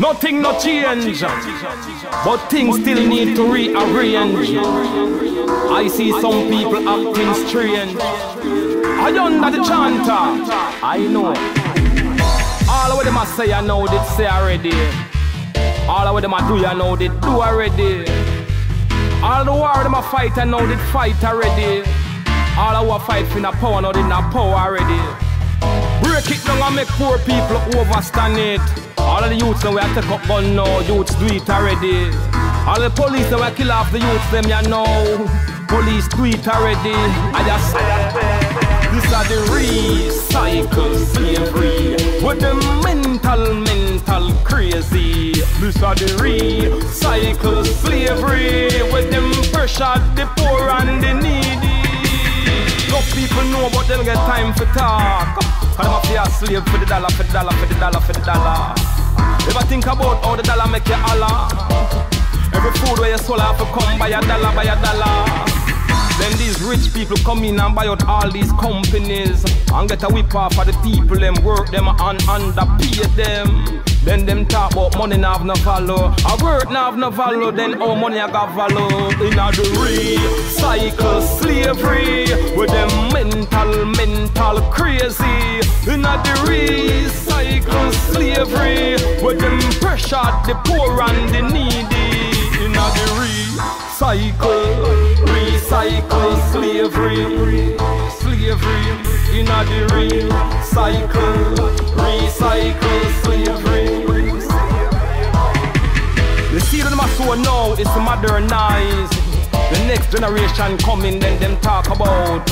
Nothing no change, but things still need to rearrange. I see some people acting strange. Iyunda the chanter, I know. All of them I say I know they say already. All of them I do I know they do already. All the war them I fight I know they fight already. All of what fight for the power know they not power already. Break it down and make poor people overstand it. All of the youths now we have take up gun now, youths do it already. All the police now we kill off the youths them ya know. Police do it already. I just this are the recycle slavery with the mental, mental crazy. This are the recycle slavery with them pressure, the poor and the needy. No people know but them get time for talk. Cause them a fear slave for the dollar, for the dollar, for the dollar, for the dollar. Ever think about how the dollar make you holler? Every food where you swallow have to come by a dollar, by a dollar. Then these rich people come in and buy out all these companies and get a whip off of the people them work them and underpay them. Then them talk about money now have no value. A work now have no value, then how money I got value. In a the recycle slavery with them mental, mental crazy. In a the recycle slavery with them pressure the poor and the needy. In a the recycle, recycle slavery, slavery. In a the recycle, recycle slavery. The seed of them are so now is modernized. The next generation coming, then them talk about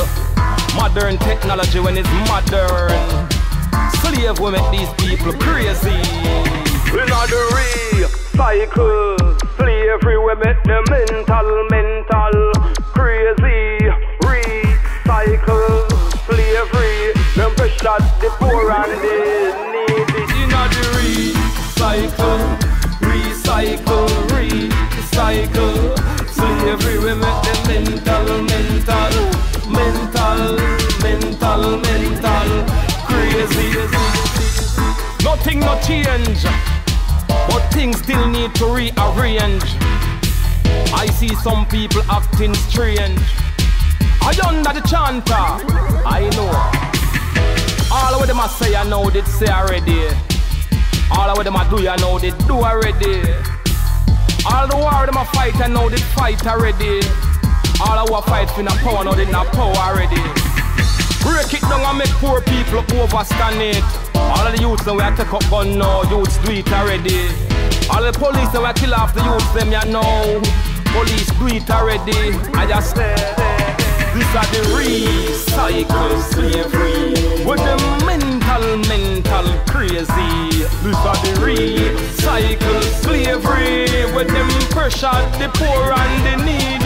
modern technology when it's modern. Slave make these people crazy. We not the recycle slavery we make them mental, mental You know the recycle, recycle, recycle we them mental, mental, mental, mental, mental crazy. Nothing no change, but things still need to rearrange. I see some people acting strange. Iyunda the chanter, I know. All of them I say I know they say already. All of them I do I know they do already. All the war them I fight I know they fight already. All of what fight for the power know they not power already. Break it down and make poor people overstand it. All of the youths now we a take up gun now, youths do it already. All the police now we kill off the youths them ya know. Police do it already. I just this are the recycle slavery with the mental, mental crazy. This are the recycle slavery with them pressure the poor and the needy.